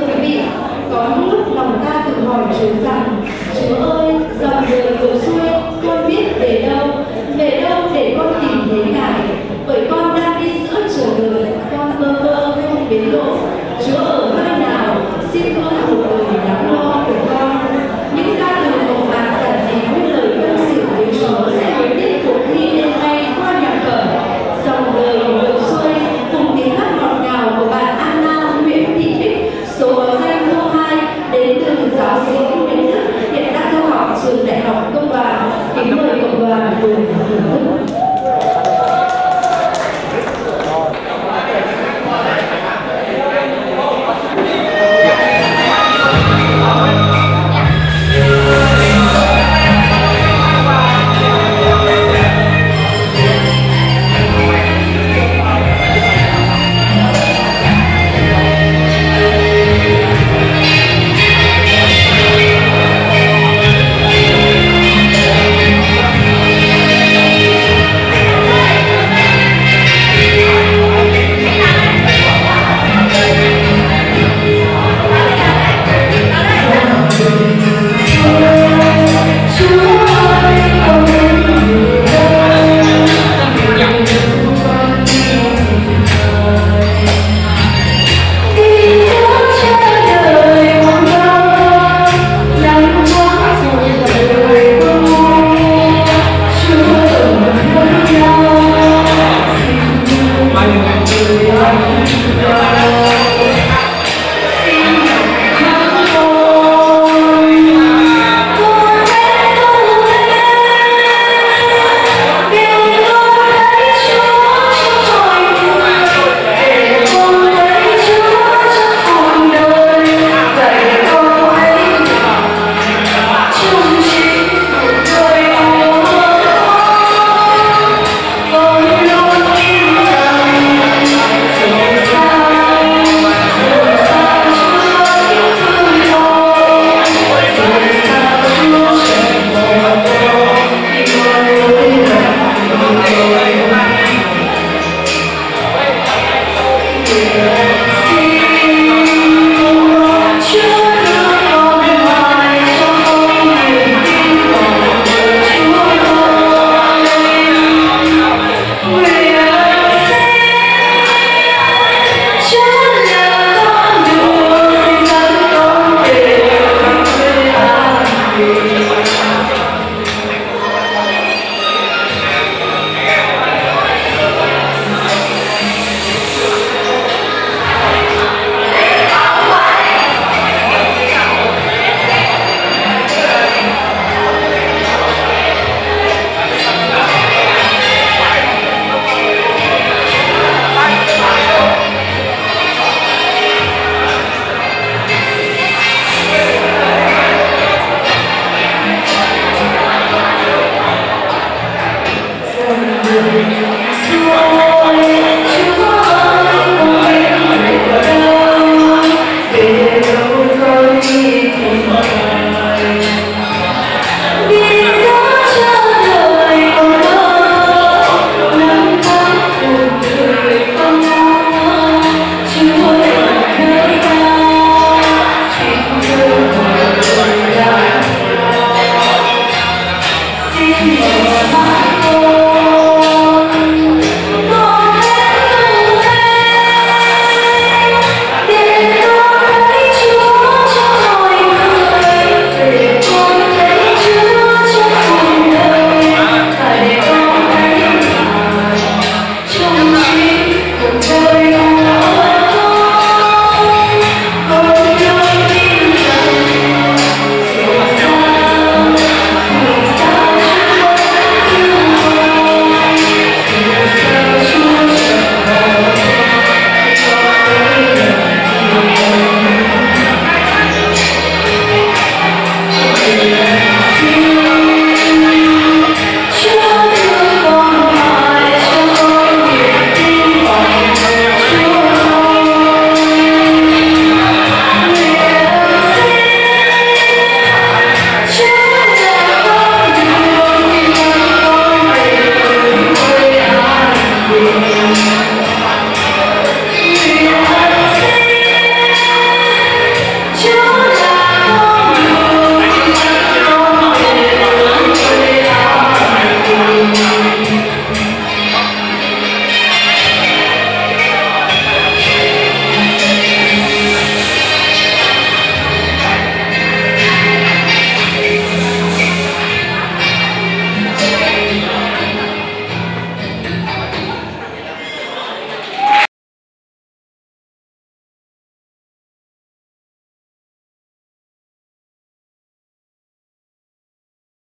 Thưa quý vị, có những lúc lòng ta tự hỏi Chúa rằng Chúa ơi, dòng đời ngược xuôi Yeah. Amen.